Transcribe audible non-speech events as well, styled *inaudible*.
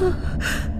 啊 *laughs*